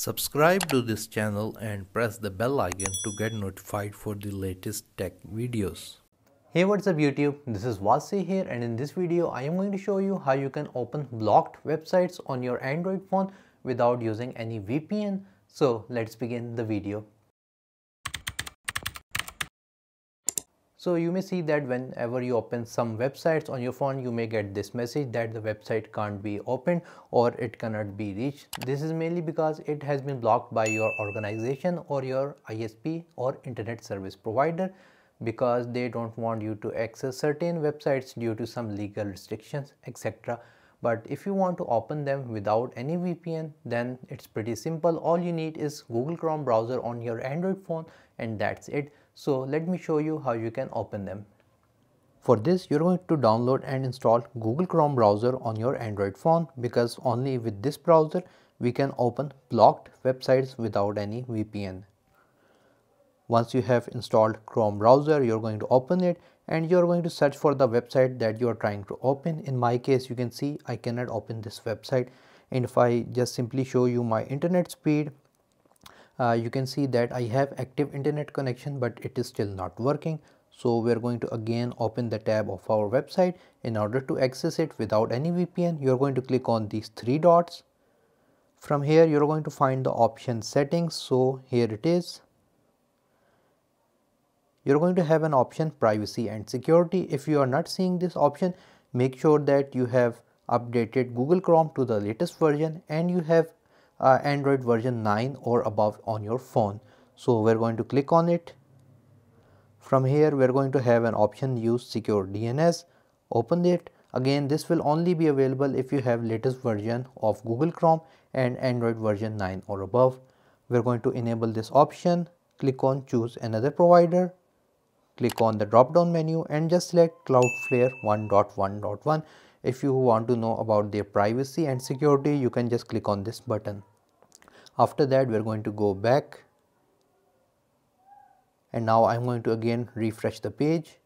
Subscribe to this channel and press the bell icon to get notified for the latest tech videos. Hey what's up YouTube, this is Wasay here and in this video I am going to show you how you can open blocked websites on your Android phone without using any VPN. So let's begin the video. So you may see that whenever you open some websites on your phone, you may get this message that the website can't be opened or it cannot be reached. This is mainly because it has been blocked by your organization or your ISP or internet service provider because they don't want you to access certain websites due to some legal restrictions etc but if you want to open them without any VPN then it's pretty simple. All you need is Google Chrome browser on your Android phone and that's it. So let me show you how you can open them. For this you're going to download and install Google Chrome browser on your Android phone because only with this browser we can open blocked websites without any VPN once you have installed Chrome browser you're going to open it and you're going to search for the website that you're trying to open. In my case you can see I cannot open this website. And if I just simply show you my internet speed uh, you can see that I have active internet connection but it is still not working. So we're going to again open the tab of our website. In order to access it without any VPN you're going to click on these three dots. From here you're going to find the option settings. So here it is you're going to have an option privacy and security. If you are not seeing this option, make sure that you have updated Google Chrome to the latest version and you have uh, Android version 9 or above on your phone. So we're going to click on it. From here we're going to have an option use secure DNS. Open it. Again this will only be available if you have latest version of Google Chrome and Android version 9 or above. We're going to enable this option. Click on choose another provider click on the drop down menu and just select Cloudflare 1.1.1 if you want to know about their privacy and security you can just click on this button. After that we're going to go back. And now I'm going to again refresh the page.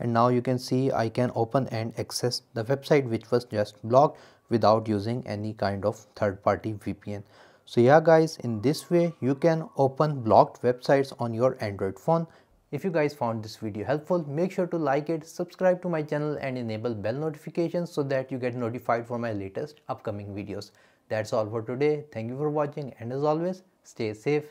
And now you can see I can open and access the website which was just blocked without using any kind of third-party VPN. So yeah guys, in this way you can open blocked websites on your Android phone. If you guys found this video helpful, make sure to like it, subscribe to my channel and enable bell notifications so that you get notified for my latest upcoming videos. That's all for today. Thank you for watching and as always, stay safe.